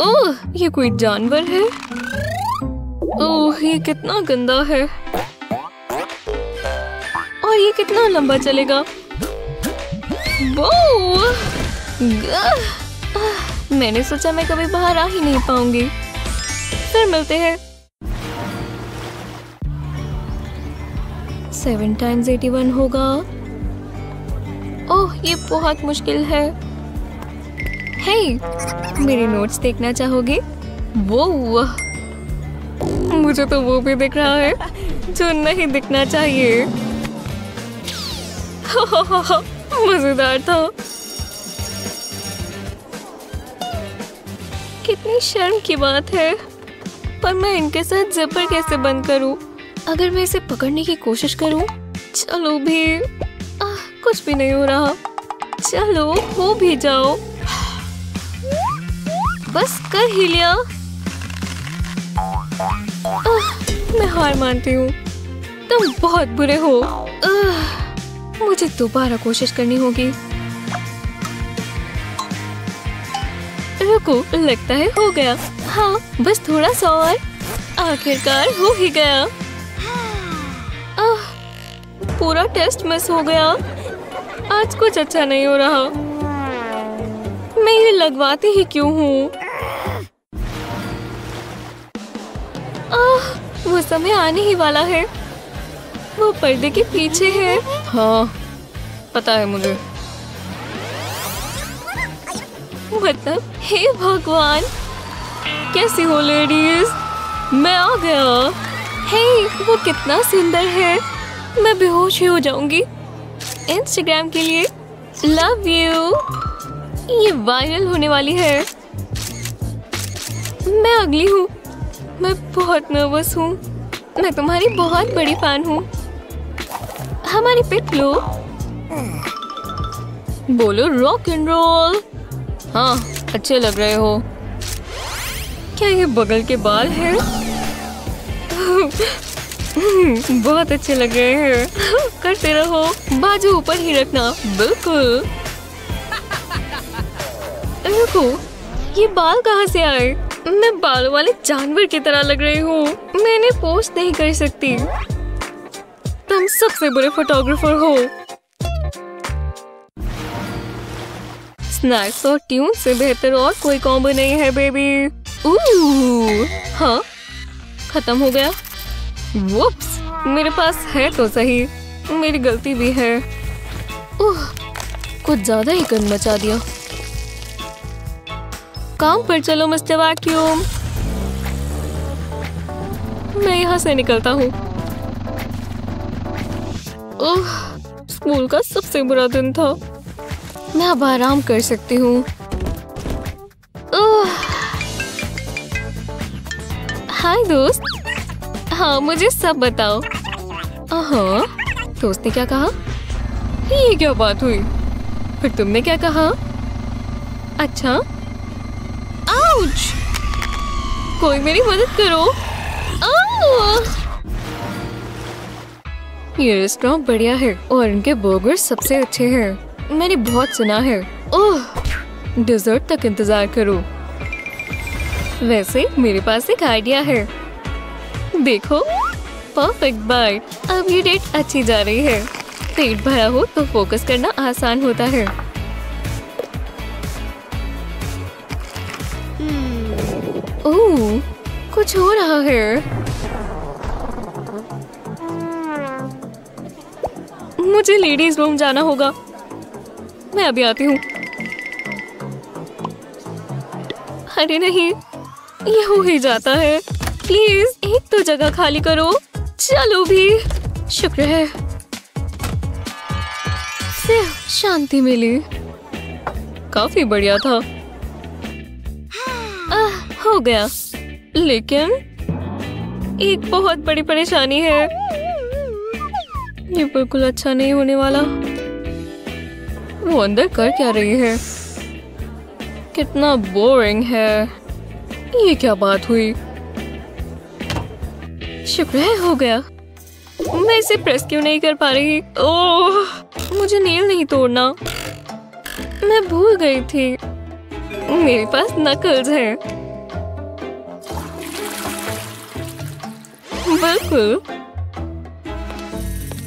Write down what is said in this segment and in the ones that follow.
ओह, ये कोई जानवर है? ओह, ये कितना गंदा है। और ये कितना लंबा चलेगा? मैंने सोचा मैं कभी बाहर आ ही नहीं पाऊँगी। फिर मिलते हैं। सेवन टाइम्स एटी वन होगा। ओह, ये बहुत मुश्किल है। हे मेरे नोट्स देखना चाहोगे? वो मुझे तो वो भी दिख रहा है जो नहीं दिखना चाहिए। मज़ेदार था। कितनी शर्म की बात है। पर मैं इनके साथ जिपर कैसे बंद करूँ? अगर मैं इसे पकड़ने की कोशिश करूँ? चलो भी। आ, कुछ भी नहीं हो रहा। चलो हो भी जाओ। बस कर ही लिया। मैं हार मानती हूँ। तुम बहुत बुरे हो। मुझे दोबारा कोशिश करनी होगी। रुको लगता है हो गया। हाँ बस थोड़ा सा और। आखिरकार हो ही गया। आह, पूरा टेस्ट मिस हो गया। आज कुछ अच्छा नहीं हो रहा। मैं ये लगवाती ही क्यों हूँ? वो समय आने ही वाला है। वो पर्दे के पीछे है। हाँ पता है मुझे। मतलब हे भगवान! कैसी हो लेडीज़ मैं आ गया। हे वो कितना सुंदर है। मैं बेहोश ही हो जाऊँगी। इंस्टाग्राम के लिए लव यू ये वायरल होने वाली है। मैं अगली हूँ। मैं बहुत नर्वस हूँ। मैं तुम्हारी बहुत बड़ी फ़ैन हूँ। हमारी पिट लो बोलो रॉक एंड रोल हाँ अच्छे लग रहे हो। क्या ये बगल के बाल हैं? बहुत अच्छे लग रहे हैं। करते रहो। बाजू ऊपर ही रखना। बिल्कुल। रुको, ये बाल कहाँ से आए? मैं बालों वाले जानवर की तरह लग रही हूँ। मैंने पोस्ट नहीं कर सकती। तुम सबसे बुरे फोटोग्राफर हो। स्नैक्स और ट्यून से बेहतर और कोई कॉम्बो नहीं है बेबी हाँ खत्म हो गया। वुप्स मेरे पास है तो सही। मेरी गलती भी है। ओह, कुछ ज़्यादा ही गंद मचा दिया। काम पर चलो मिस्टर वैक्यूम मैं यहाँ से निकलता हूँ। स्कूल का सबसे बुरा दिन था। मैं अब आराम कर सकती हूँ। हाय दोस्त। हाँ मुझे सब बताओ। हाँ दोस्त ने क्या कहा? ये क्या बात हुई? फिर तुमने क्या कहा? अच्छा। कोई मेरी मदद करो। ये रेस्टोरेंट बढ़िया है और इनके बर्गर सबसे अच्छे हैं। मैंने बहुत सुना है। ओह! डिजर्ट तक इंतज़ार करो। वैसे मेरे पास एक आइडिया है। देखो। परफेक्ट बाइट अब ये डेट अच्छी जा रही है। पेट भरा हो तो फोकस करना आसान होता है। कुछ हो रहा है। मुझे लेडीज़ रूम जाना होगा। मैं अभी आती हूँ। अरे नहीं ये हो ही जाता है। प्लीज़ एक तो जगह खाली करो। चलो भी। शुक्र है। सिर्फ़ शांति मिली। काफ़ी बढ़िया था। आ, हो गया। लेकिन एक बहुत बड़ी परेशानी है। ये बिल्कुल अच्छा नहीं होने वाला। वो अंदर कर क्या रही है? कितना बोरिंग है। ये क्या बात हुई? शुक्र है, हो गया। मैं इसे प्रेस क्यों नहीं कर पा रही? ओह, मुझे नील नहीं तोड़ना। मैं भूल गई थी। मेरे पास नकल्स हैं।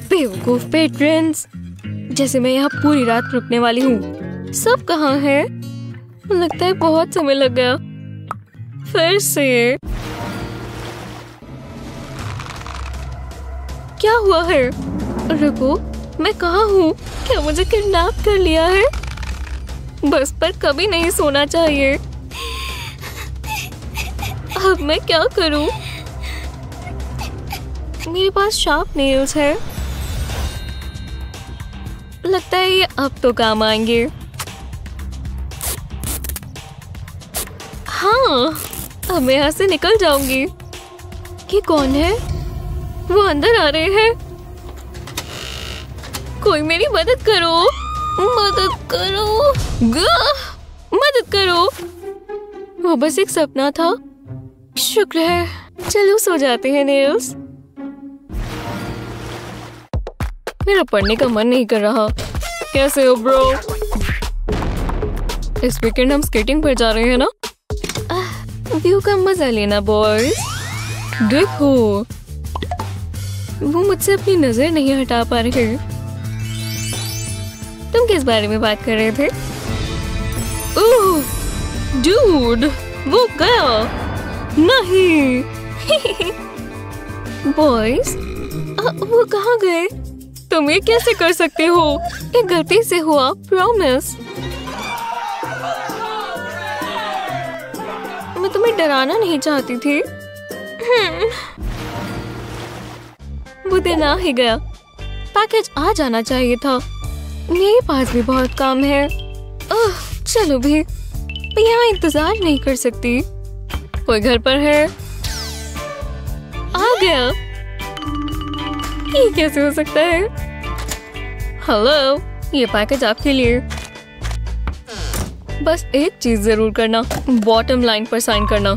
बेवकूफ़ पेट्रेंस जैसे मैं यहाँ पूरी रात रुकने वाली हूँ। सब कहाँ है? लगता है बहुत समय लग गया। फिर से। क्या हुआ है? रुको, मैं कहाँ हूँ? क्या मुझे किडनैप कर लिया है? बस पर कभी नहीं सोना चाहिए। अब मैं क्या करूँ? मेरे पास शार्प नेल्स है। लगता है ये अब तो काम आएँगे। हाँ अब मैं यहाँ से निकल जाऊँगी। ये कौन है? वो अंदर आ रहे हैं। कोई मेरी मदद करो। मदद करो! मदद करो। वो बस एक सपना था। शुक्र है। चलो सो जाते हैं नेल्स मेरा पढ़ने का मन नहीं कर रहा। कैसे हो ब्रो इस वीकेंड हम स्केटिंग पर जा रहे हैं ना? व्यू का मज़ा लेना बॉयज़ देखो। वो मुझसे अपनी नज़र नहीं हटा पा रहे तुम किस बारे में बात कर रहे थे? ओह डूड वो गया। नहीं। बॉयज़ वो कहाँ गए? तुम ये कैसे कर सकते हो? ये गलती से हुआ प्रॉमिस मैं तुम्हें डराना नहीं चाहती थी। वो दिन आ ही गया। पैकेज आ जाना चाहिए था। मेरे पास भी बहुत काम है। ओह, चलो भी। मैं यहाँ इंतज़ार नहीं कर सकती। कोई घर पर है? आ गया। ये कैसे हो सकता है? हेलो ये पैकेज आपके लिए। बस एक चीज़ ज़रूर करना बॉटम लाइन पर साइन करना।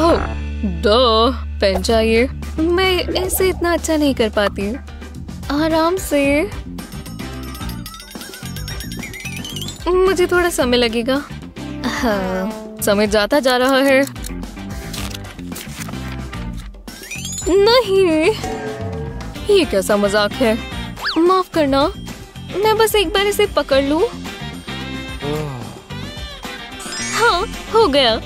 ओह दो पेन चाहिए मैं ऐसे इतना अच्छा नहीं कर पाती आराम से। मुझे थोड़ा समय लगेगा। हाँ समय जाता जा रहा है। नहीं। ये कैसा मज़ाक है? माफ़ करना, मैं बस एक बार इसे पकड़ लूँ। हाँ हो गया।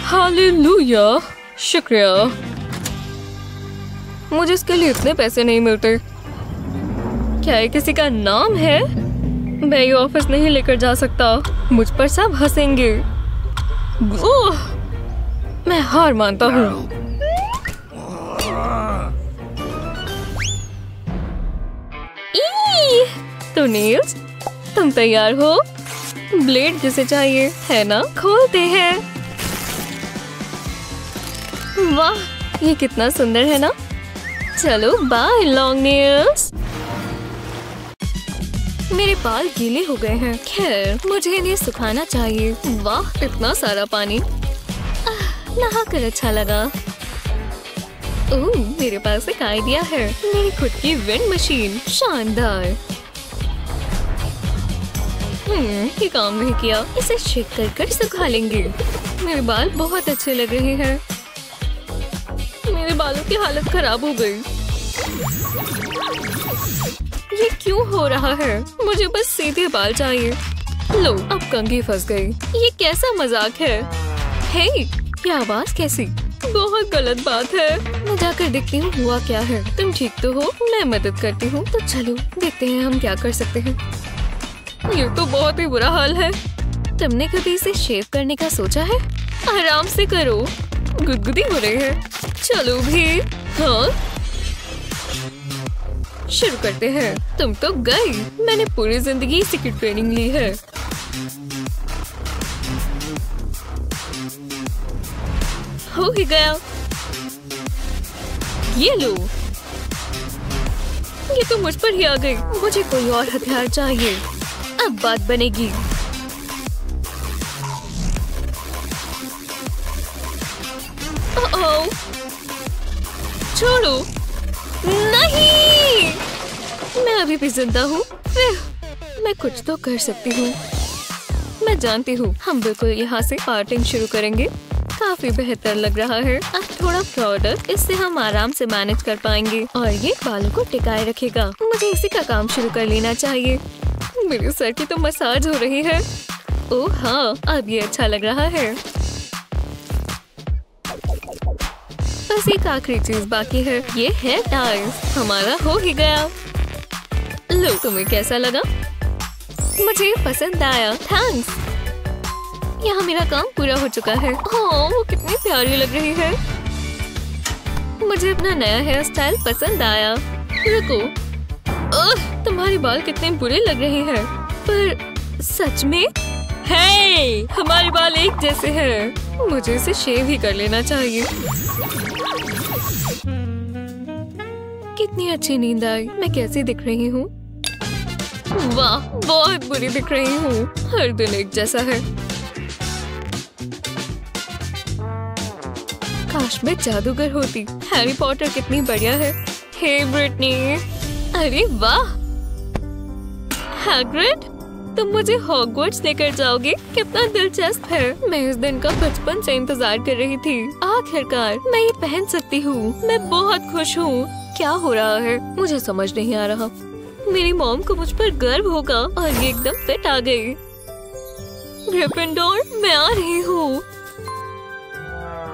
हालेलुया, शुक्रिया। मुझे इसके लिए इतने पैसे नहीं मिलते। क्या ये किसी का नाम है? मैं ये ऑफ़िस नहीं लेकर जा सकता। मुझ पर सब हंसेंगे। मैं हार मानता हूँ। तो नील्स तुम तैयार हो? ब्लेड जिसे चाहिए, है ना? खोलते हैं। वाह, ये कितना सुंदर है ना? चलो बाय लॉन्ग नेल्स मेरे बाल गीले हो गए हैं। खैर, मुझे इन्हें सुखाना चाहिए। वाह, इतना सारा पानी। नहा कर अच्छा लगा। ओह, मेरे पास एक आइडिया है। मेरी खुद की विंड मशीन शानदार। ये काम नहीं किया। इसे चेक कर कर सुखा लेंगे। मेरे बाल बहुत अच्छे लग रहे हैं। मेरे बालों की हालत खराब हो गई। ये क्यों हो रहा है? मुझे बस सीधे बाल चाहिए। लो, अब कंघी फंस गई। ये कैसा मज़ाक है? हे, ये आवाज़ कैसी? बहुत गलत बात है। मैं जाकर देखती हूँ, हुआ क्या है। तुम ठीक तो हो, मैं मदद करती हूँ। तो चलो, देखते हैं हम क्या कर सकते हैं। ये तो बहुत ही बुरा हाल है। तुमने कभी इसे शेव करने का सोचा है? आराम से करो। गुदगुदी हो रही है। चलो भी। हाँ? शुरू करते हैं। तुम तो गई मैंने पूरी ज़िंदगी इसी की ट्रेनिंग ली है। हो ही गया। ये लो। ये तो मुझ पर ही आ गई। मुझे कोई और हथियार चाहिए। अब बात बनेगी। छोड़ो। नहीं। मैं अभी भी ज़िंदा हूँ। मैं कुछ तो कर सकती हूँ। मैं जानती हूँ हम बिल्कुल यहाँ से पार्टिंग शुरू करेंगे। काफ़ी बेहतर लग रहा है। अब थोड़ा प्रोडक्ट इससे हम आराम से मैनेज कर पाएँगे। और ये बालों को टिकाए रखेगा। मुझे इसी का काम शुरू कर लेना चाहिए। मेरे सर की तो मसाज हो रही है। ओह हाँ अब ये अच्छा लग रहा है। बस एक आखिरी चीज़ बाकी है। ये है टाइज हमारा हो ही गया। लो, तुम्हें कैसा लगा? मुझे पसंद आया। थैंक्स। यहाँ मेरा काम पूरा हो चुका है। हाँ वो कितनी प्यारी लग रही है। मुझे अपना नया हेयर स्टाइल पसंद आया। रुको। ओह, तुम्हारे बाल कितने बुरे लग रहे हैं। पर सच में? हे हमारे बाल एक जैसे हैं। मुझे इसे शेव ही कर लेना चाहिए। कितनी अच्छी नींद आई। मैं कैसी दिख रही हूँ? वाह बहुत बुरी दिख रही हूँ। हर दिन एक जैसा है। काश मैं जादूगर होती। हैरी पॉटर कितनी बढ़िया है। हे ब्रिटनी अरे वाह! हैग्रिड तुम मुझे हॉगवर्ट्स लेकर जाओगे? कितना दिलचस्प है। मैं इस दिन का बचपन से इंतज़ार कर रही थी। आखिरकार, मैं ये पहन सकती हूँ। मैं बहुत खुश हूँ। क्या हो रहा है? मुझे समझ नहीं आ रहा। मेरी मॉम को मुझ पर गर्व होगा और ये एकदम फिट आ गई। ग्रिफिंडोर मैं आ रही हूँ।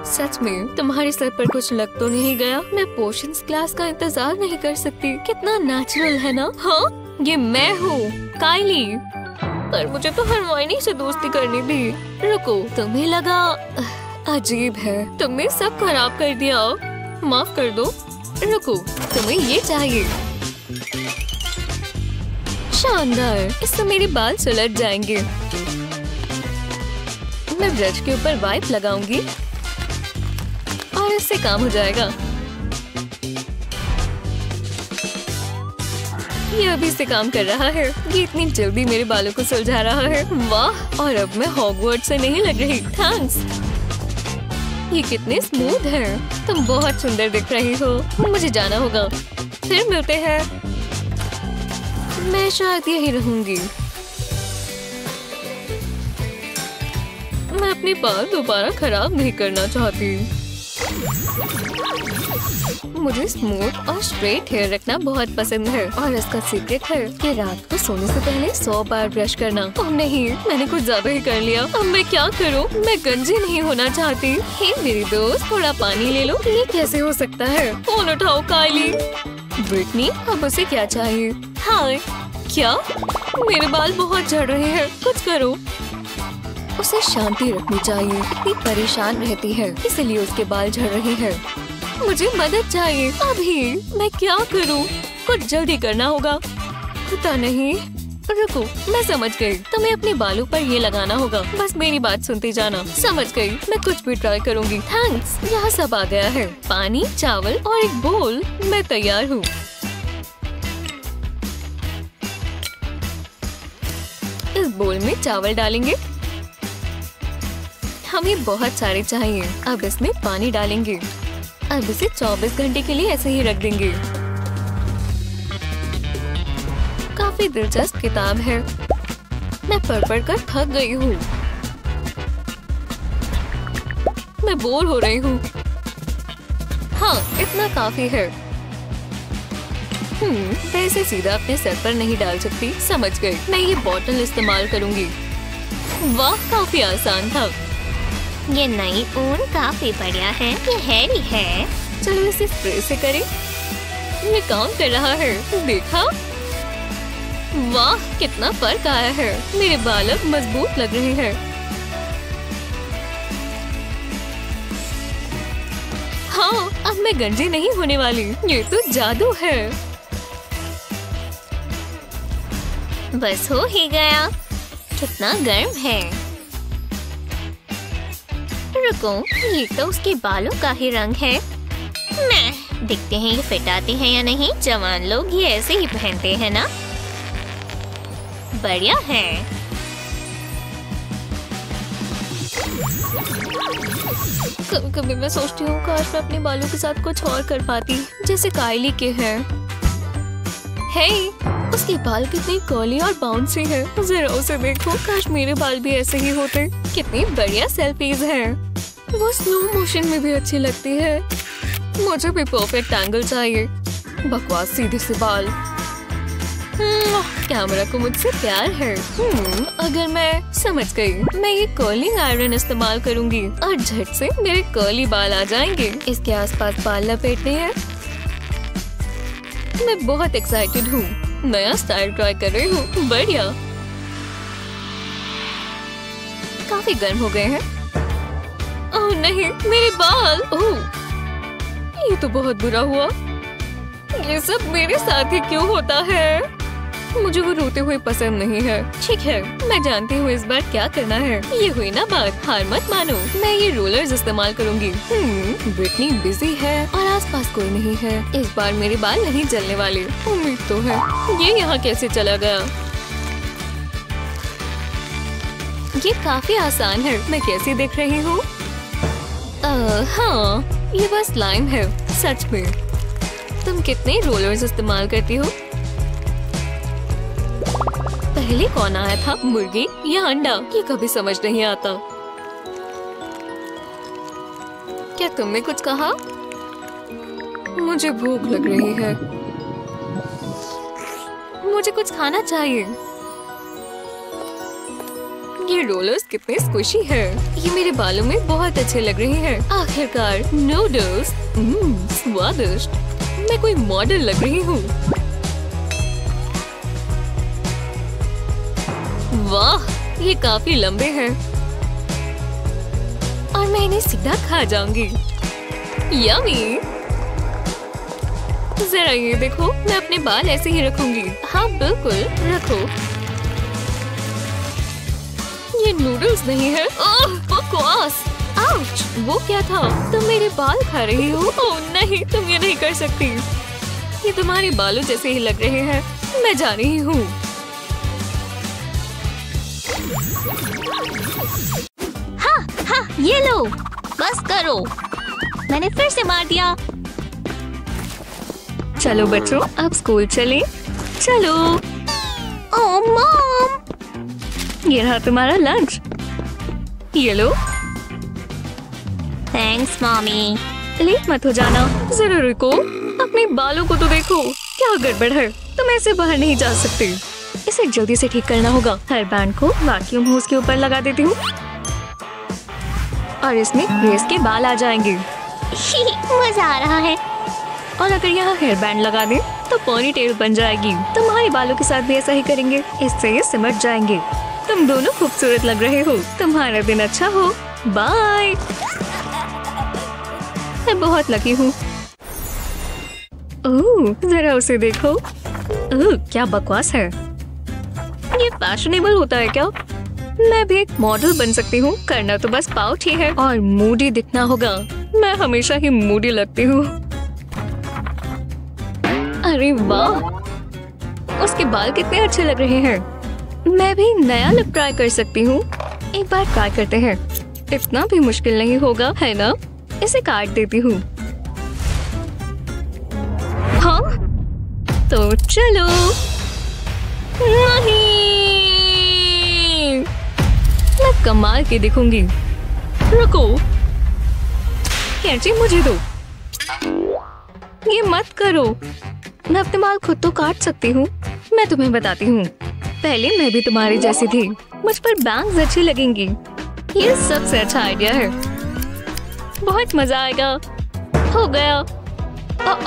सच में, तुम्हारे सर पर कुछ लग तो नहीं गया? मैं पोशंस क्लास का इंतज़ार नहीं कर सकती। कितना नेचुरल है ना? हाँ ये मैं हूँ, काइली। पर मुझे तो हरमाइनी से दोस्ती करनी थी। रुको, तुम्हें लगा अजीब है। तुमने सब खराब कर दिया। माफ़ कर दो। रुको, तुम्हें ये चाहिए। शानदार इससे मेरे बाल सुलझ जाएँगे। मैं ब्रश के ऊपर वाइप लगाऊँगी। और इससे काम हो जाएगा। ये अभी से काम कर रहा है। ये इतनी जल्दी मेरे बालों को सुलझा रहा है। वाह, और अब मैं हॉगवर्ड से नहीं लग रही। थैंक्स ये कितने स्मूथ है। तुम बहुत सुंदर दिख रही हो। मुझे जाना होगा। फिर मिलते हैं। मैं शायद यही रहूँगी। मैं अपने बाल दोबारा खराब नहीं करना चाहती। मुझे स्मूथ और स्ट्रेट हेयर रखना बहुत पसंद है और इसका सीक्रेट है कि रात को सोने से पहले सौ बार ब्रश करना। ओह नहीं, मैंने कुछ ज़्यादा ही कर लिया। अब मैं क्या करूँ? मैं गंजी नहीं होना चाहती। हे मेरी दोस्त, थोड़ा पानी ले लो। ये कैसे हो सकता है? फ़ोन उठाओ, काली। ब्रिटनी, अब उसे क्या चाहिए? हाँ क्या? मेरे बाल बहुत झड़ रहे हैं। कुछ करो। उसे शांति रखनी चाहिए। इतनी परेशान रहती है, इसलिए उसके बाल झड़ रहे हैं। मुझे मदद चाहिए, अभी। मैं क्या करूँ? कुछ जल्दी करना होगा। पता नहीं। रुको, मैं समझ गई। तुम्हें अपने बालों पर ये लगाना होगा। बस मेरी बात सुनते जाना। समझ गई। मैं कुछ भी ट्राई करूँगी। थैंक्स यहाँ सब आ गया है। पानी, चावल और एक बोल मैं तैयार हूँ। इस बोल में चावल डालेंगे। हमें बहुत सारे चाहिए। अब इसमें पानी डालेंगे। अब इसे 24 घंटे के लिए ऐसे ही रख देंगे। काफ़ी दिलचस्प किताब है। मैं पढ़ पढ़ कर थक गई हूँ। मैं बोर हो रही हूँ। हाँ इतना काफ़ी है। हम्म वैसे सीधा अपने सर पर नहीं डाल सकती। समझ गई। मैं ये बॉटल इस्तेमाल करूँगी। वाह, काफ़ी आसान था। ये नई ऊन काफ़ी बढ़िया है ये हैरी है। चलो इसे स्प्रे से करें। ये काम कर रहा है देखा? वाह कितना फ़र्क आया है। मेरे बाल अब मज़बूत लग रहे हैं। हाँ अब मैं गंजी नहीं होने वाली। ये तो जादू है। बस हो ही गया। कितना गर्म है। रुको ये तो उसके बालों का ही रंग है। मैं, देखते हैं ये फिट आते हैं या नहीं? जवान लोग ये ऐसे ही पहनते हैं ना? बढ़िया है। कभी कभी मैं सोचती हूँ, काश मैं अपने बालों के साथ कुछ और कर पाती, जैसे कायली के हैं। हे उसके बाल कितने कर्ली और बाउंसी हैं। जरा उसे देखो, काश मेरे बाल भी ऐसे ही होते। कितनी बढ़िया सेल्फीज हैं। वो स्लो मोशन में भी अच्छी लगती है। मुझे भी परफेक्ट एंगल चाहिए। बकवास सीधे से बाल। हम्म, कैमरा को मुझसे प्यार है। हम्म, अगर मैं समझ गई। मैं ये कर्लिंग आयरन इस्तेमाल करूँगी और झट से मेरे कर्ली बाल आ जाएँगे। इसके आसपास बाल लपेटने हैं। मैं बहुत एक्साइटेड हूँ। नया स्टाइल ट्राई कर रही हूँ। बढ़िया। काफ़ी गर्म हो गए हैं। ओह नहीं मेरे बाल। ओह ये तो बहुत बुरा हुआ। ये सब मेरे साथ ही क्यों होता है? मुझे वो रोते हुए पसंद नहीं है। ठीक है मैं जानती हूँ इस बार क्या करना है। ये हुई ना बात हार मत मानो। मैं ये रोलर्स इस्तेमाल करूँगी। हम्म, ब्रिटनी बिज़ी है और आसपास कोई नहीं है। इस बार मेरे बाल नहीं जलने वाले। उम्मीद तो है। ये यहाँ कैसे चला गया? ये काफ़ी आसान है। मैं कैसी देख रही हूँ? हाँ ये बस लाइम है, सच में। तुम कितने रोलर्स इस्तेमाल करती हो? पहले कौन आया था, मुर्गी या अंडा? ये कभी समझ नहीं आता। क्या तुमने कुछ कहा? मुझे भूख लग रही है। मुझे कुछ खाना चाहिए। ये रोलर्स कितने स्क्विशी है। ये मेरे बालों में बहुत अच्छे लग रहे हैं। आखिरकार नूडल्स हम्म, स्वादिष्ट। मैं कोई मॉडल लग रही हूँ। वाह ये काफ़ी लंबे हैं। और मैं इन्हें सीधा खा जाऊँगी। यमी जरा ये देखो मैं अपने बाल ऐसे ही रखूँगी। हाँ बिल्कुल रखो। ये नूडल्स नहीं है। ओह, बकवास। आउच वो क्या था? तुम मेरे बाल खा रही हो। ओह, नहीं, तुम ये नहीं कर सकती। ये तुम्हारे बालों जैसे ही लग रहे हैं। मैं जा रही हूँ। हाँ हाँ ये लो। बस करो। मैंने फिर से मार दिया। चलो बच्चों, अब स्कूल चलें। चलो। Oh, mom. ये रहा तुम्हारा लंच ये लो. थैंक्स मॉमी लेट मत हो जाना. जरा रुको. अपने बालों को तो देखो. क्या गड़बड़ है? तुम ऐसे बाहर नहीं जा सकते. इसे जल्दी से ठीक करना होगा. हर बैंड को वैक्यूम होस के ऊपर लगा देती हूँ. और इसमें ग्रेस के बाल आ जाएँगे. मज़ा आ रहा है. और अगर यहाँ हेयर बैंड लगा दें तो पॉनी टेल बन जाएगी. तुम्हारे बालों के साथ भी ऐसा ही करेंगे. इससे ये सिमट जाएँगे. तुम दोनों खूबसूरत लग रहे हो। तुम्हारा दिन अच्छा हो। बाय मैं बहुत लकी हूँ। ओह, जरा उसे देखो। ओह, क्या बकवास है। ये फैशनेबल होता है क्या? मैं भी एक मॉडल बन सकती हूँ। करना तो बस पाउट ही है। और मूडी दिखना होगा। मैं हमेशा ही मूडी लगती हूँ। अरे वाह! उसके बाल कितने अच्छे लग रहे हैं। मैं भी नया लुक ट्राई कर सकती हूँ। एक बार ट्राई करते हैं। इतना भी मुश्किल नहीं होगा, है ना? इसे काट देती हूँ। हाँ? तो चलो। नहीं! मैं कमाल के दिखूँगी। रुको। कैंची मुझे दो? ये मत करो। मैं अपने बाल खुद तो काट सकती हूँ। मैं तुम्हें बताती हूँ। पहले मैं भी तुम्हारी जैसी थी। मुझ पर बैंग्स अच्छी लगेंगी। ये सबसे अच्छा आइडिया है। बहुत मज़ा आएगा। हो गया।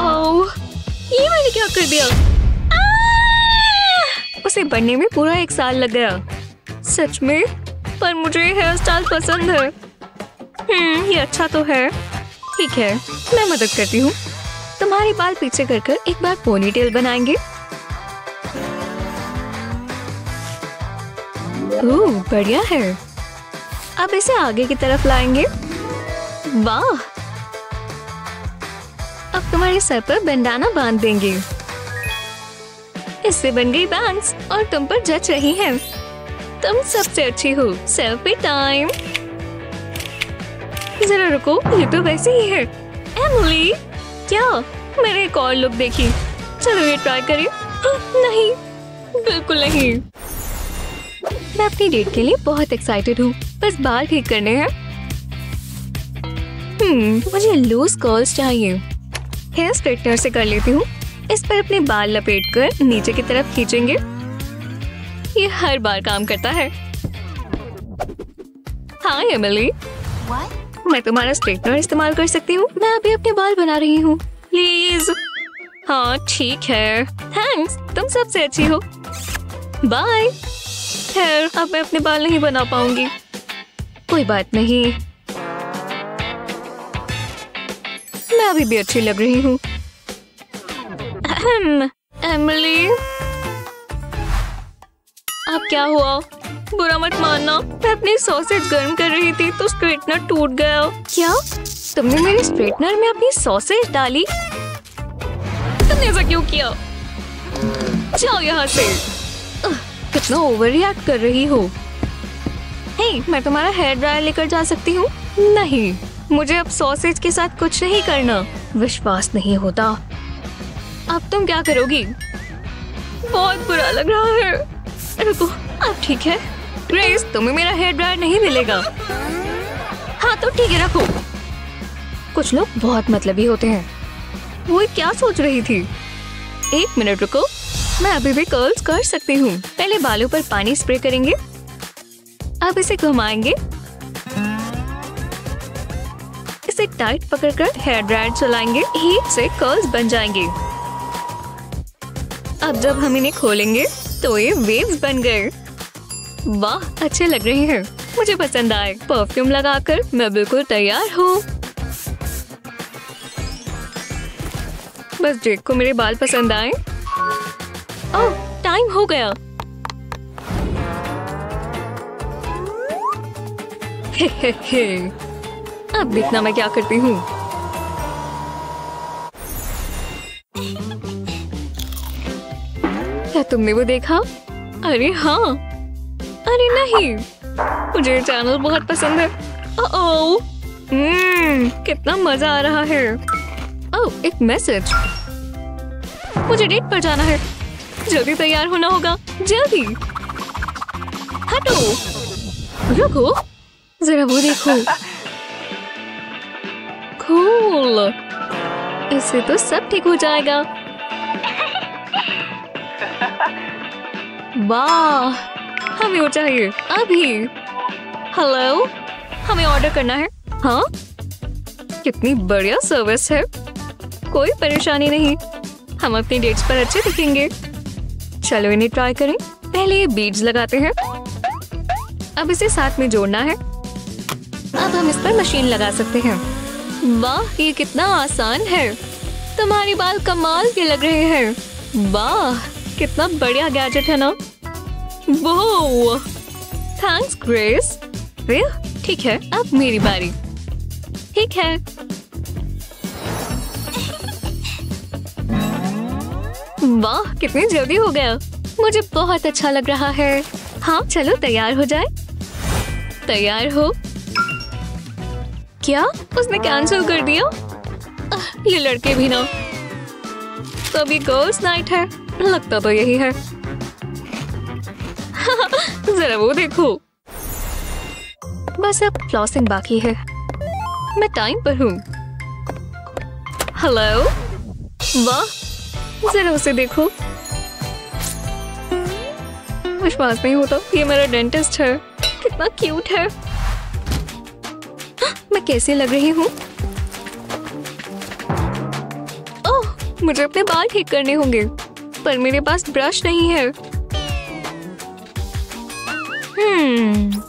ओ ये मैंने क्या कर दिया? उसे बनने में पूरा एक साल लग गया। सच में? पर मुझे हेयर स्टाइल पसंद है। हम्म ये अच्छा तो है। ठीक है, मैं मदद करती हूँ। तुम्हारे बाल पीछे कर कर एक बार पोनी टेल बनाएँगे। ओह बढ़िया है। अब इसे आगे की तरफ़ लाएँगे। वाह! अब तुम्हारे सर पर बंडाना बाँध देंगे। इससे बन गई बैंड्स और तुम पर जच रही हैं। तुम सबसे अच्छी हो। सेल्फी टाइम जरा रुको, ये तो वैसे ही है। एमिली क्या? मैंने एक और लुक देखी। चलो ये ट्राई करें। नहीं, बिल्कुल नहीं। मैं अपनी डेट के लिए बहुत एक्साइटेड हूँ। बस बाल ठीक करने हैं। हम्म मुझे लूज कर्ल्स चाहिए। हेयर स्ट्रेटनर से कर लेती हूँ। इस पर अपने बाल लपेट कर नीचे की तरफ़ खींचेंगे। ये हर बार काम करता है। हाय एमिली मैं तुम्हारा स्ट्रेटनर इस्तेमाल कर सकती हूँ। मैं अभी अपने बाल बना रही हूँ। प्लीज़ हाँ ठीक है। थैंक्स तुम सबसे अच्छी हो। बाय खैर, अब मैं अपने बाल नहीं बना पाऊँगी। कोई बात नहीं। मैं अभी भी अच्छी लग रही हूँ। एमिली। अब क्या हुआ? बुरा मत मानना। मैं अपनी सॉसेज गर्म कर रही थी तो स्ट्रेटनर टूट गया। क्या? तुमने मेरे स्ट्रेटनर में अपनी सॉसेज डाली? तुमने ऐसा क्यों किया? जाओ यहाँ से। कितना ओवर रिएक्ट कर रही हो? हे मैं तुम्हारा हेयर ड्रायर लेकर जा सकती हूँ? नहीं, मुझे अब सॉसेज के साथ कुछ नहीं करना। विश्वास नहीं होता। अब तुम क्या करोगी? बहुत बुरा लग रहा है। रुको, अब ठीक है। ग्रेस तुम्हें मेरा हेयर ड्रायर नहीं मिलेगा। हाँ तो ठीक है, रखो। कुछ लोग बहुत मतलबी होते हैं। वो क्या सोच रही थी? एक मिनट रुको। मैं अभी भी कर्ल्स कर सकती हूँ। पहले बालों पर पानी स्प्रे करेंगे। अब इसे घुमाएँगे। इसे टाइट पकड़कर हेयर ड्रायर चलाएँगे। हीट से कर्ल्स बन जाएँगे। अब जब हम इन्हें खोलेंगे तो ये वेव्स बन गए। वाह, अच्छे लग रहे हैं। मुझे पसंद आए। परफ्यूम लगाकर मैं बिल्कुल तैयार हूँ। बस जेक को मेरे बाल पसंद आए। टाइम हो गया। हे हे हे अब देखना मैं क्या करती हूँ? क्या तुमने वो देखा? अरे हाँ। अरे नहीं। मुझे चैनल बहुत पसंद है। ओह हम्म कितना मज़ा आ रहा है। ओह एक मैसेज मुझे डेट पर जाना है। जल्दी तैयार होना होगा। जल्दी। हटो। रुको। जरा वो देखो। कूल इससे तो सब ठीक हो जाएगा। वाह। हमें वो चाहिए। अभी। हेलो हमें ऑर्डर करना है। हाँ? कितनी बढ़िया सर्विस है। कोई परेशानी नहीं। हम अपनी डेट्स पर अच्छे दिखेंगे। चलो इन्हें ट्राई करें। पहले ये बीड्स लगाते हैं। अब इसे साथ में जोड़ना है। अब हम इस पर मशीन लगा सकते हैं। वाह, ये कितना आसान है। तुम्हारे बाल कमाल के लग रहे हैं। वाह, कितना बढ़िया गैजेट है ना। वो थैंक्स ग्रेस ठीक है, अब मेरी बारी। ठीक है। वाह, कितनी जल्दी हो गया। मुझे बहुत अच्छा लग रहा है। हाँ चलो, तैयार हो जाए। तैयार हो? क्या? उसने कैंसिल कर दिया? ये लड़के भी ना। तो अभी गर्ल्स नाइट है। लगता तो यही है। जरा वो देखो। बस अब फ्लॉसिंग बाकी है। मैं टाइम पर हूँ। हेलो वाह जरा उसे देखो। विश्वास नहीं होता। ये मेरा डेंटिस्ट है। कितना क्यूट है। मैं कैसे लग रही हूँ? मुझे अपने बाल ठीक करने होंगे, पर मेरे पास ब्रश नहीं है। हम्म।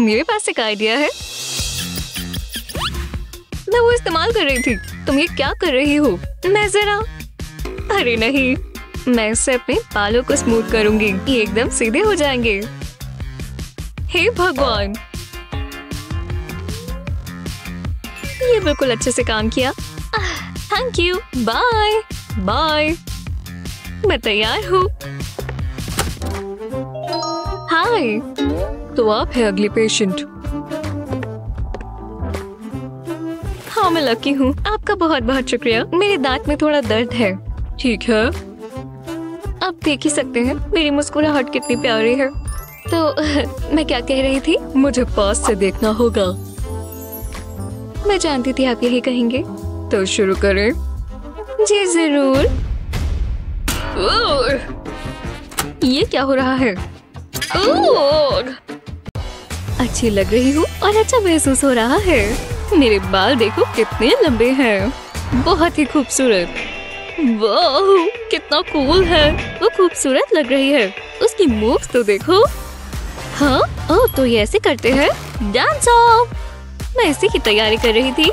मेरे पास एक आइडिया है। मैं वो इस्तेमाल कर रही थी। तुम ये क्या कर रही हो? मैं जरा अरे नहीं। मैं इससे अपने बालों को स्मूथ करूँगी। ये एकदम सीधे हो जाएँगे। हे भगवान! ये बिल्कुल अच्छे से काम किया। थैंक यू बाय बाय मैं तैयार हूँ। हाय तो आप है अगली पेशेंट हाँ मैं लकी हूँ। आपका बहुत बहुत शुक्रिया। मेरे दांत में थोड़ा दर्द है। ठीक है। आप देख ही सकते हैं, मेरी मुस्कुराहट कितनी प्यारी है। तो मैं क्या कह रही थी? मुझे पास से देखना होगा। मैं जानती थी आप यही कहेंगे। तो शुरू करें। जी ज़रूर। ये क्या हो रहा है? अच्छी लग रही हूँ और अच्छा महसूस हो रहा है। मेरे बाल देखो कितने लंबे हैं। बहुत ही खूबसूरत। वाह कितना कूल है। वो खूबसूरत लग रही है। उसकी मूव्स तो देखो। हाँ ओह तो ये ऐसे करते हैं। डांस ऑफ़ मैं इसी की तैयारी कर रही थी।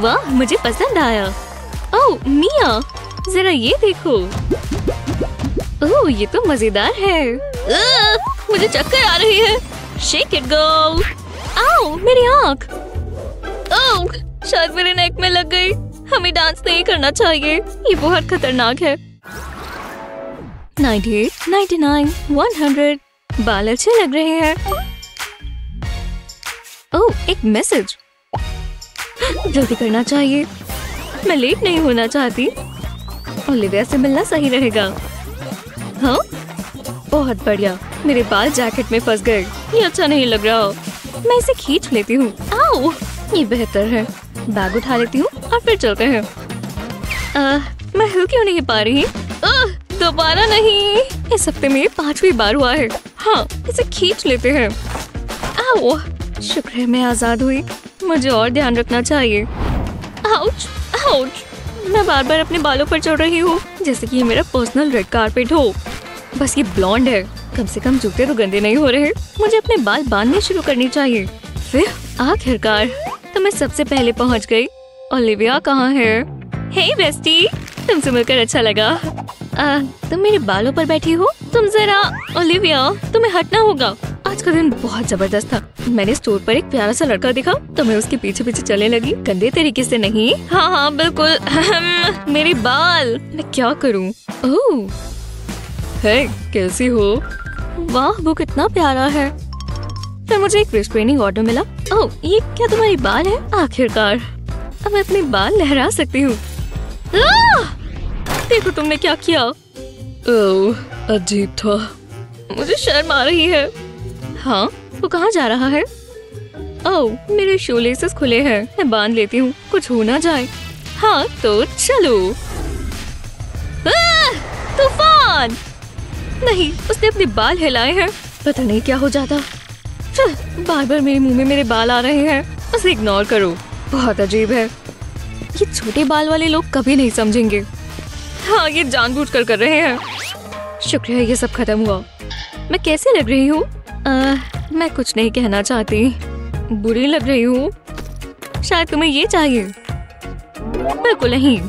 वाह मुझे पसंद आया। ओह मिया जरा ये देखो। ओह ये तो मज़ेदार है। आह, मुझे चक्कर आ रही है। शेक इट गर्ल आओ मेरी आँख। शायद मेरे नेक में लग गई। हमें डांस नहीं करना चाहिए। ये बहुत खतरनाक है। 98, 99, 100 बाल अच्छे लग रहे हैं। ओह एक मैसेज जल्दी करना चाहिए। मैं लेट नहीं होना चाहती। ओलिविया से मिलना सही रहेगा। हाँ? बहुत बढ़िया। मेरे बाल जैकेट में फंस गए। ये अच्छा नहीं लग रहा। मैं इसे खींच लेती हूँ। आओ ये बेहतर है। बैग उठा लेती हूँ और फिर चलते हैं। आ, मैं हिल क्यों नहीं पा रही? दोबारा नहीं। इस हफ़्ते में पांचवी बार हुआ है। हाँ इसे खींच लेते हैं। आओ शुक्र है मैं आज़ाद हुई। मुझे और ध्यान रखना चाहिए। आउच आउच मैं बार बार अपने बालों पर चढ़ रही हूँ जैसे कि ये मेरा पर्सनल रेड कारपेट हो। बस ये ब्लॉन्ड है। कम से कम जूते तो गंदे नहीं हो रहे। मुझे अपने बाल बांधने शुरू करनी चाहिए। फिर? आखिरकार। तो मैं सबसे पहले पहुँच गई। ओलिविया कहाँ है? हे बेस्टी तुमसे मिलकर अच्छा लगा। आ, तुम मेरे बालों पर बैठी हो? तुम जरा ओलिविया तुम्हें हटना होगा। आज का दिन बहुत ज़बरदस्त था। मैंने स्टोर पर एक प्यारा सा लड़का देखा। तो मैं उसके पीछे पीछे चलने लगी। गंदे तरीके से नहीं। हाँ हाँ बिल्कुल। मेरे बाल। मैं क्या करूँ? ओह। है कैसी हो? वाह वो कितना प्यारा है। फिर मुझे एक रिस्ट्रेनिंग ऑर्डर मिला। ओह, ये क्या तुम्हारी बाल है? आखिरकार, अब मैं अपने बाल लहरा सकती हूँ। देखो तुमने क्या किया। अजीब था। मुझे शर्म आ रही है। हाँ वो कहाँ जा रहा है? ओह, मेरे शोलेसेस खुले हैं। मैं बाँध लेती हूँ, कुछ हो ना जाए। हाँ तो चलो। तूफ़ान! नहीं, उसने अपने बाल हिलाए हैं। पता नहीं क्या हो जाता। बार बार मेरे मुँह में मेरे बाल आ रहे हैं। उसे इग्नोर करो। बहुत अजीब है। ये छोटे बाल वाले लोग कभी नहीं समझेंगे। हाँ ये जानबूझकर कर कर रहे हैं। शुक्र है ये सब खत्म हुआ। मैं कैसे लग रही हूँ? मैं कुछ नहीं कहना चाहती। बुरी लग रही हूँ। शायद तुम्हें ये चाहिए। बिल्कुल नहीं।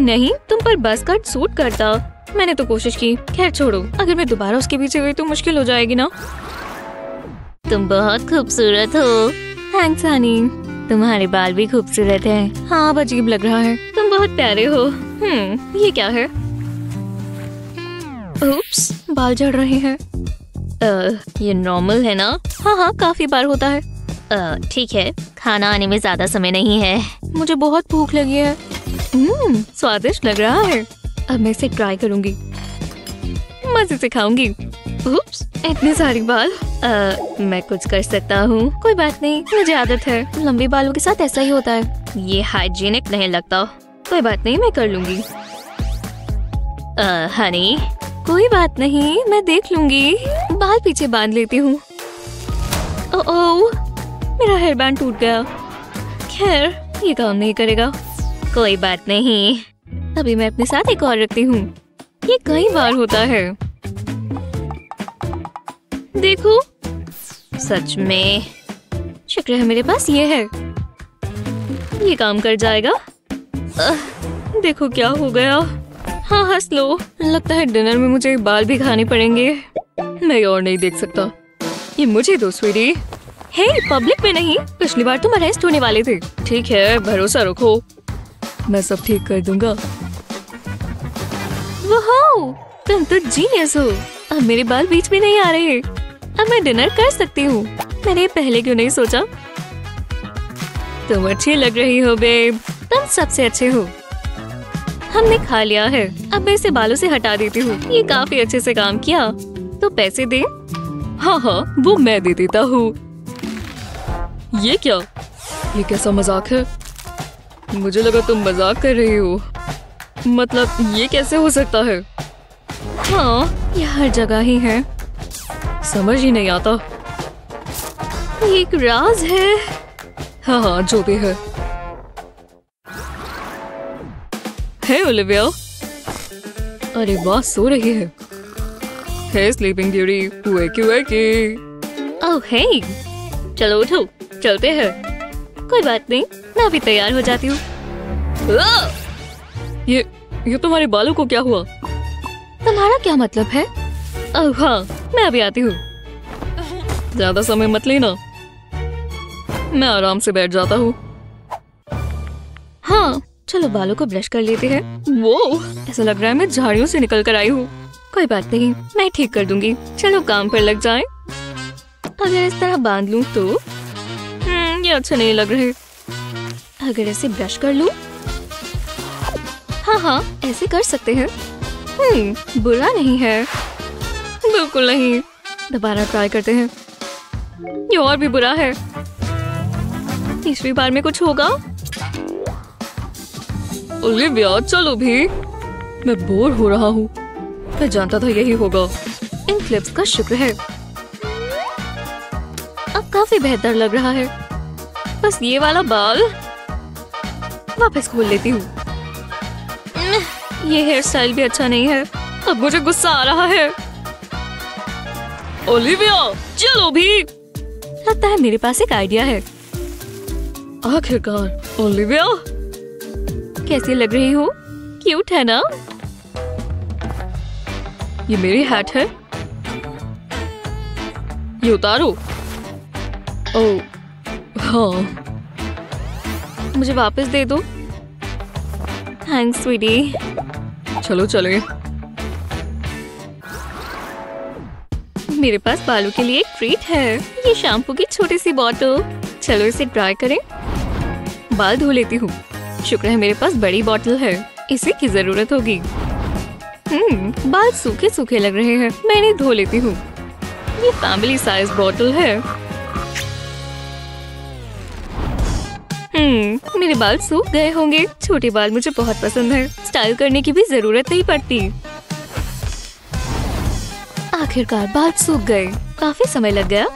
नहीं, तुम पर बस कट सूट करता। मैंने तो कोशिश की। खैर छोड़ो। अगर मैं दोबारा उसके पीछे गई तो मुश्किल हो जाएगी ना? तुम बहुत खूबसूरत हो। थैंक्स हनी तुम्हारे बाल भी खूबसूरत हैं। हाँ अब अजीब लग रहा है। तुम बहुत प्यारे हो। हम्म ये क्या है? उप्स बाल झड़ रहे हैं। अ, ये नॉर्मल है ना? हाँ हाँ काफ़ी बार होता है। ठीक है खाना आने में ज़्यादा समय नहीं है। मुझे बहुत भूख लगी है। हम्म स्वादिष्ट लग रहा है। अब मैं इसे ट्राई करूँगी। मज़े से खाऊँगी। उप्स, इतने सारी बाल आ, मैं कुछ कर सकता हूँ। कोई बात नहीं मुझे आदत है। लंबे बालों के साथ ऐसा ही होता है। ये हाइजीनिक नहीं लगता। कोई बात नहीं मैं कर लूँगी। हनी कोई बात नहीं मैं देख लूँगी। बाल पीछे बाँध लेती हूँ। मेरा हेयर बैंड टूट गया। खैर ये काम नहीं करेगा। कोई बात नहीं। अभी मैं अपने साथ एक और रखती हूँ। ये कई बार होता है। देखो? सच में। शुक्र है मेरे पास ये है। ये काम कर जाएगा? देखो क्या हो गया। हाँ हंस लो। लगता है डिनर में मुझे बाल भी खाने पड़ेंगे। मैं और नहीं देख सकता। ये मुझे दो, स्वीटी। हे, पब्लिक में नहीं। पिछली बार तुम अरेस्ट होने वाले थे। ठीक है, भरोसा रखो। मैं सब ठीक कर दूँगा। तुम तो जीनियस हो। अब मेरे बाल बीच में नहीं आ रहे। अब मैं डिनर कर सकती हूँ। मैंने पहले क्यों नहीं सोचा? तुम अच्छी लग रही हो बेब तुम सबसे अच्छे हो। हमने खा लिया है। अब मैं इसे बालों से हटा देती हूँ। ये काफ़ी अच्छे से काम किया। तो पैसे दे। हाँ हाँ वो मैं दे देता हूँ। ये क्या? ये कैसा मज़ाक है? मुझे लगा तुम मज़ाक कर रही हो। मतलब ये कैसे हो सकता है? हाँ ये हर जगह ही है। समझ ही नहीं आता। एक राज है। हाँ हाँ जो भी है। है ओलिविया? अरे वाह सो रही है। है स्लीपिंग ब्यूटी वेकी वेकी ओह हे चलो उठो चलते हैं। कोई बात नहीं मैं अभी तैयार हो जाती हूँ। ये ये तुम्हारे बालों को क्या हुआ? तुम्हारा क्या मतलब है? ओह हाँ। मैं अभी आती हूँ। ज़्यादा समय मत लेना। मैं आराम से बैठ जाता हूँ। हाँ चलो बालों को ब्रश कर लेते हैं। वो ऐसा लग रहा है मैं झाड़ियों से निकल कर आई हूँ। कोई बात नहीं मैं ठीक कर दूँगी। चलो काम पर लग जाए। अगर इस तरह बाँध लूँ तो? हम्म, ये अच्छा नहीं लग रहे। अगर ऐसे ब्रश कर लूँ? हाँ हाँ ऐसे कर सकते हैं। हम्म बुरा नहीं है। बिल्कुल नहीं। दोबारा ट्राई करते हैं। ये और भी बुरा है। तीसरी बार में कुछ होगा? ओलिविया, चलो भी। मैं बोर हो रहा हूँ। मैं जानता था यही होगा। इन क्लिप्स का शुक्र है। अब काफ़ी बेहतर लग रहा है। बस ये वाला बाल वापस खोल लेती हूँ। ये हेयर स्टाइल भी अच्छा नहीं है। अब मुझे गुस्सा आ रहा है। ओलिविया, चलो भी। लगता है मेरे पास एक आइडिया है। आखिरकार, ओलिविया? कैसी लग रही हो? क्यूट है ना? ये मेरी हैट है। ये उतारो। ओ हाँ। मुझे वापस दे दो। थैंक्स स्वीटी चलो, चले। मेरे पास बालों के लिए एक ट्रीट है। ये शैम्पू की छोटी सी बॉटल चलो इसे ड्राई करें। बाल धो लेती हूँ। शुक्र है मेरे पास बड़ी बॉटल है। इसे की ज़रूरत होगी। हम्म बाल सूखे सूखे लग रहे हैं। मैंने धो लेती हूँ। ये फैमिली साइज़ बॉटल है। हम्म मेरे बाल सूख गए होंगे। छोटे बाल मुझे बहुत पसंद है। स्टाइल करने की भी ज़रूरत नहीं पड़ती। आखिरकार बाल सूख गए काफ़ी समय लग गया।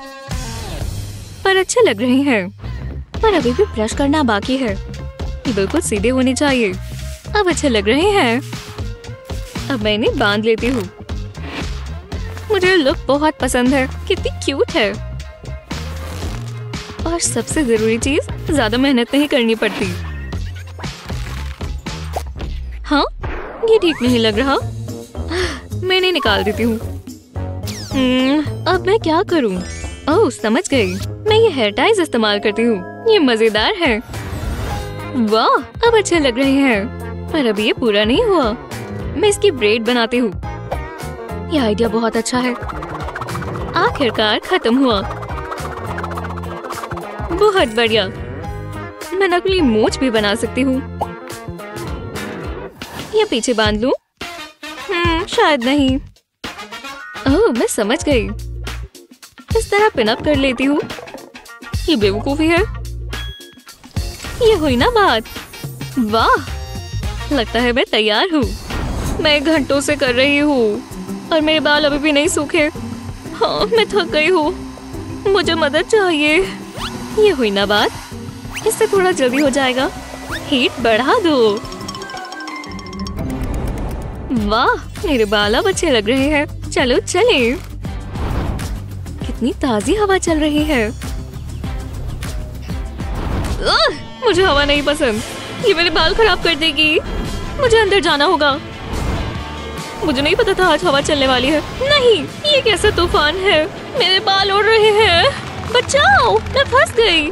पर अच्छे लग रहे हैं। पर अभी भी ब्रश करना बाकी है। बिल्कुल सीधे होने चाहिए। अब अच्छे लग रहे हैं। अब मैं इन्हें बाँध लेती हूँ। मुझे लुक बहुत पसंद है। कितनी क्यूट है। और सबसे ज़रूरी चीज़, ज़्यादा मेहनत नहीं करनी पड़ती। हाँ? ये ठीक नहीं लग रहा। मैं इन्हें निकाल देती हूँ। अब मैं क्या करूँ? ओह, समझ गई। मैं ये हेयर टाइज इस्तेमाल करती हूँ। ये मज़ेदार है। वाह, अब अच्छे लग रहे हैं। पर अभी ये पूरा नहीं हुआ। मैं इसकी ब्रेड बनाती हूँ। ये आइडिया बहुत अच्छा है। आखिरकार खत्म हुआ। बहुत बढ़िया। मैं नकली मूछ भी बना सकती हूँ। या पीछे बाँध लूँ? हम्म शायद नहीं। ओह, मैं समझ गई। इस तरह पिनअप कर लेती हूँ। ये बेवकूफ़ी है। ये हुई ना बात। वाह! लगता है मैं तैयार हूँ। मैं घंटों से कर रही हूँ। और मेरे बाल अभी भी नहीं सूखे। हाँ मैं थक गई हूँ। मुझे मदद चाहिए। ये हुई ना बात। इससे थोड़ा जल्दी हो जाएगा। हीट बढ़ा दो। वाह! मेरे बाल अब अच्छे लग रहे हैं। चलो चले। कितनी ताजी हवा चल रही है। मुझे हवा नहीं पसंद। ये मेरे बाल खराब कर देगी। मुझे अंदर जाना होगा। मुझे नहीं पता था आज हवा चलने वाली है। नहीं, ये कैसा तूफ़ान है? मेरे बाल उड़ रहे हैं। बचाओ, मैं फंस गई।